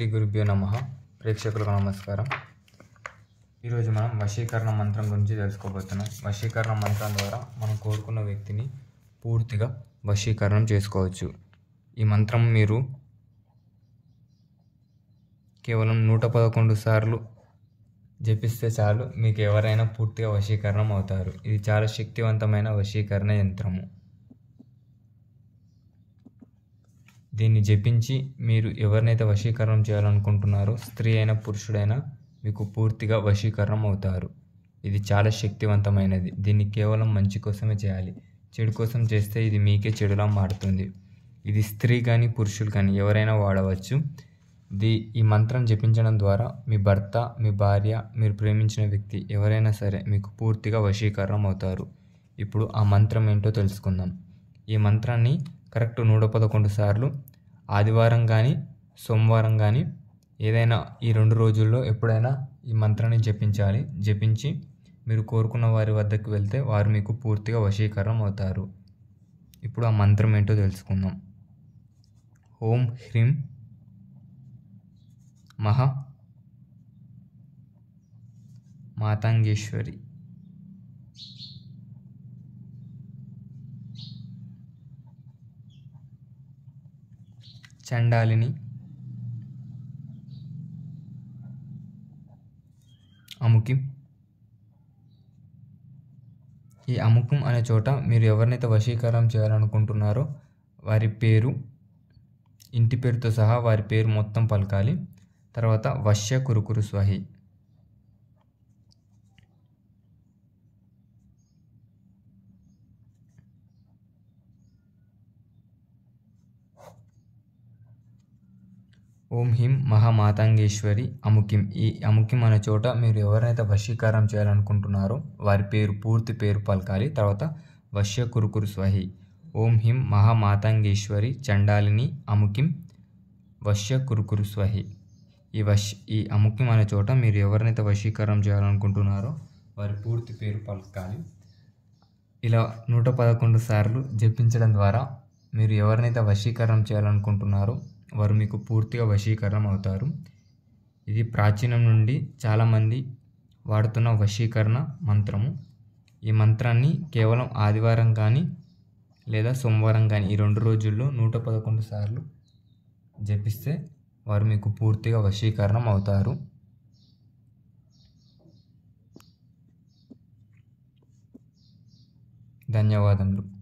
శ్రీ గురుభ్యో నమ. ప్రేక్షకులకు నమస్కారం. ఈరోజు మనం వశీకరణ మంత్రం గురించి తెలుసుకోబోతున్నాం. వశీకరణ మంత్రం ద్వారా మనం కోరుకున్న వ్యక్తిని పూర్తిగా వశీకరణం చేసుకోవచ్చు. ఈ మంత్రం మీరు కేవలం నూట పదకొండు సార్లు జపిస్తే చాలు మీకు ఎవరైనా పూర్తిగా వశీకరణం అవుతారు. ఇది చాలా శక్తివంతమైన వశీకరణ యంత్రము. దీన్ని జపించి మీరు ఎవరినైతే వశీకరణం చేయాలనుకుంటున్నారో స్త్రీ అయినా పురుషుడైనా మీకు పూర్తిగా వశీకరణం అవుతారు. ఇది చాలా శక్తివంతమైనది. దీన్ని కేవలం మంచి కోసమే చేయాలి. చెడు కోసం చేస్తే ఇది మీకే చెడులా మారుతుంది. ఇది స్త్రీ కానీ పురుషులు కానీ ఎవరైనా వాడవచ్చు. ది ఈ మంత్రం జపించడం ద్వారా మీ భర్త మీ భార్య మీరు ప్రేమించిన వ్యక్తి ఎవరైనా సరే మీకు పూర్తిగా వశీకరణం అవుతారు. ఇప్పుడు ఆ మంత్రం ఏంటో తెలుసుకుందాం. ఈ మంత్రాన్ని కరెక్ట్ నూట పదకొండు సార్లు. ఆదివారం కానీ సోమవారం కానీ ఏదైనా ఈ రెండు రోజుల్లో ఎప్పుడైనా ఈ మంత్రాన్ని జపించాలి. జపించి మీరు కోరుకున్న వారి వద్దకు వెళ్తే వారు మీకు పూర్తిగా వశీకరణం అవుతారు. ఇప్పుడు ఆ మంత్రం ఏంటో తెలుసుకుందాం. ఓం హ్రీం మహా మాతాంగేశ్వరి. చండాలిని. అముకిం. ఈ అముకం అనే చోట మీరు ఎవరినైతే వశీకరణం చేయాలనుకుంటున్నారో వారి పేరు ఇంటి పేరుతో సహా వారి పేరు మొత్తం పలకాలి. తర్వాత వశ్య కురుకురు స్వహి. ఓం హిం మహామాతాంగేశ్వరి అముకిం ఈ అముకిం అనే చోట మీరు ఎవరైతే వశీకారం చేయాలనుకుంటున్నారో వారి పేరు పూర్తి పేరు పలకాలి. తర్వాత వశ్య కురుకురు స్వహి. ఓం హిం మహామాతాంగేశ్వరి చండాలిని అముకిం వశ్య కురుకురు స్వహి. ఈ వశ్ ఈ అముకిం అనే చోట మీరు ఎవరినైతే వశీకరణం చేయాలనుకుంటున్నారో వారి పూర్తి పేరు పలకాలి. ఇలా నూట పదకొండు సార్లు జపించడం ద్వారా మీరు ఎవరినైతే వశీకరణం చేయాలనుకుంటున్నారో వారు మీకు పూర్తిగా వశీకరణం అవుతారు. ఇది ప్రాచీనం నుండి చాలామంది వాడుతున్న వశీకరణ మంత్రము. ఈ మంత్రాన్ని కేవలం ఆదివారం కానీ లేదా సోమవారం కానీ ఈ రెండు రోజుల్లో నూట పదకొండు సార్లు జపిస్తే వారు మీకు పూర్తిగా వశీకరణం అవుతారు. ధన్యవాదములు.